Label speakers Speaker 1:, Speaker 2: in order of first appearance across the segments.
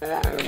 Speaker 1: Um.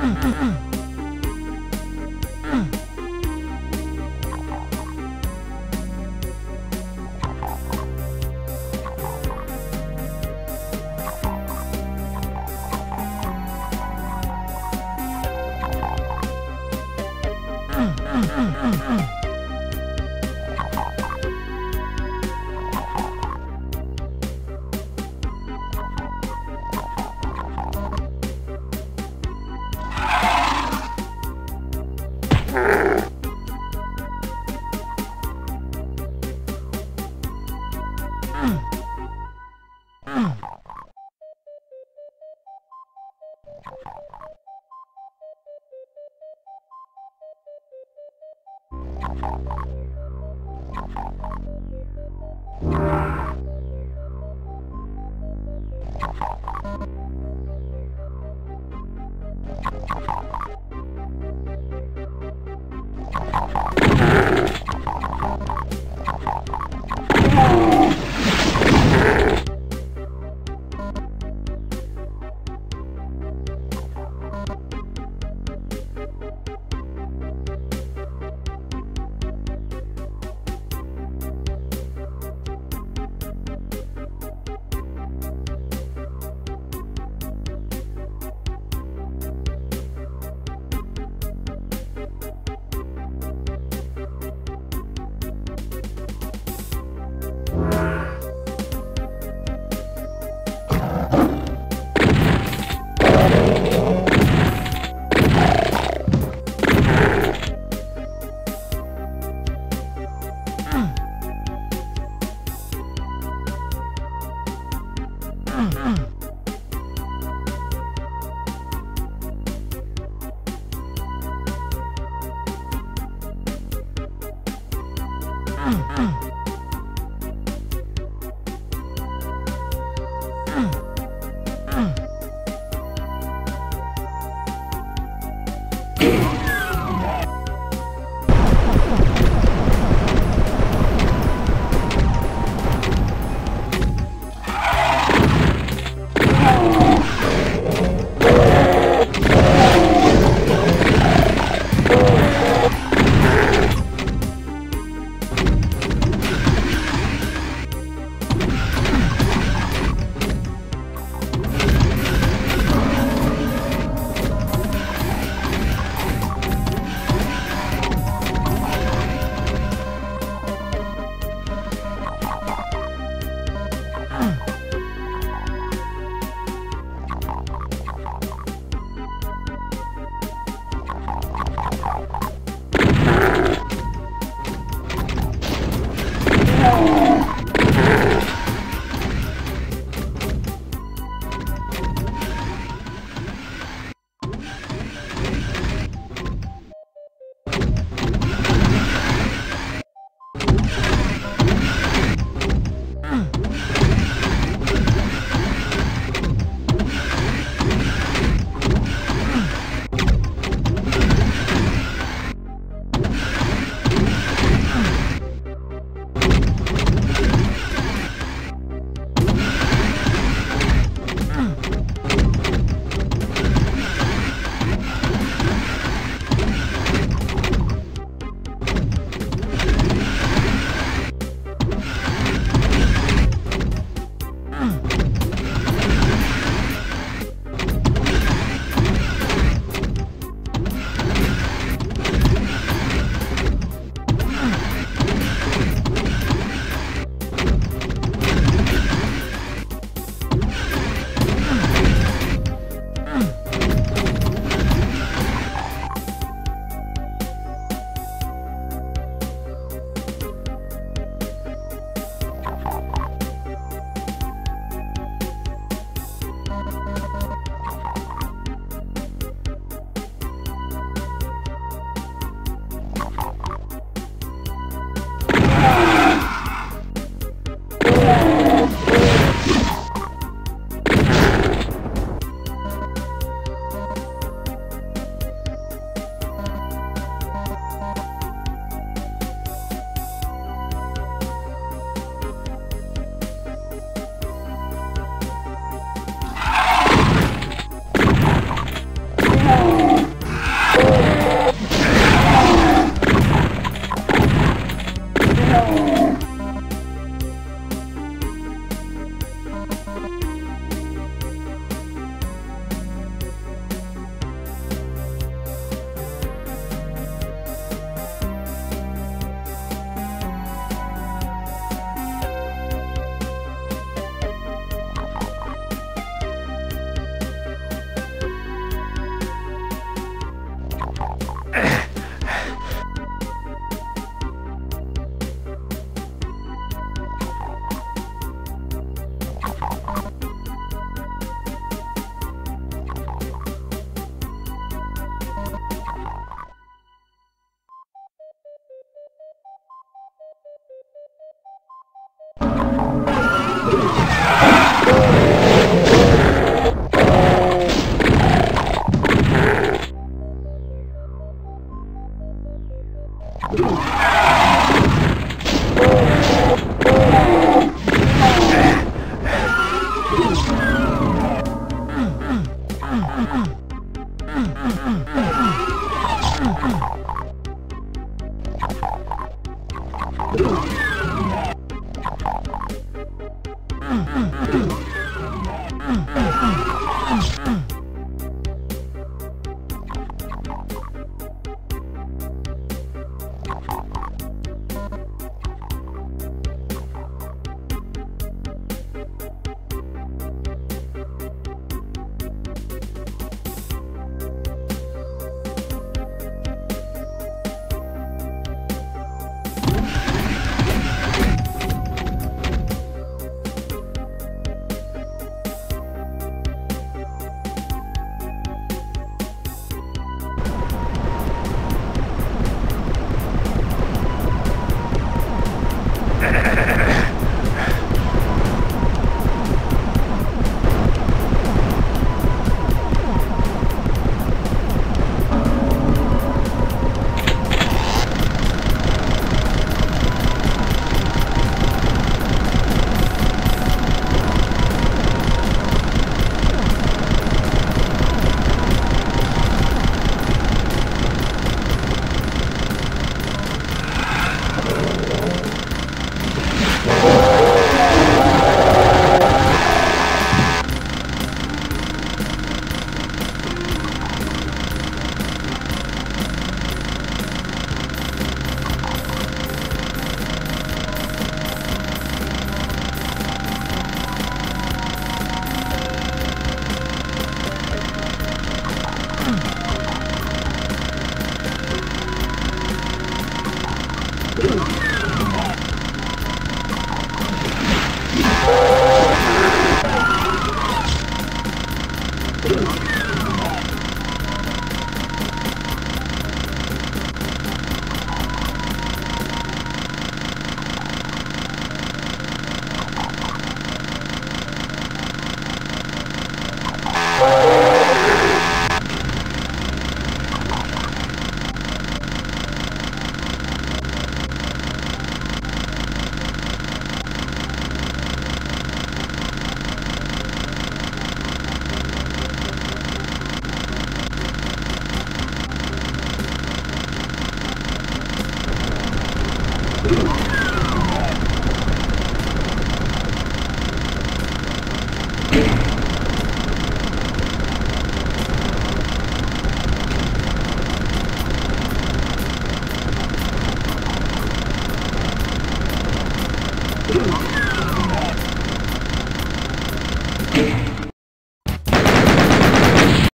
Speaker 1: 嗯嗯嗯